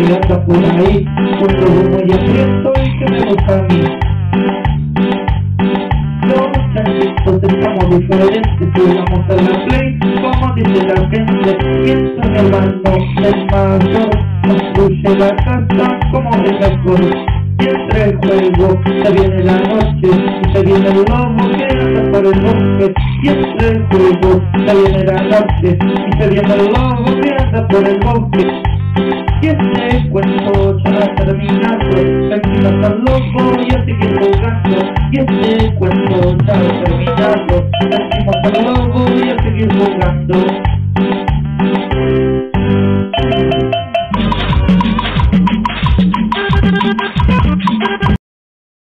anda por ahí, un lobo muy hambriento y que me gusta a mí. Los chanchitos estamos diferentes, jugamos a la play, como dice la gente, piensa mi hermano, el mayor, construye la casa como el mejor. Y entre el juego se viene la noche y se viene el lobo que anda por el bosque. Y entre el juego se viene la noche y se viene el lobo que anda por el bosque. Lobo y este cuento ya terminado, encima al lobo y a seguir jugando.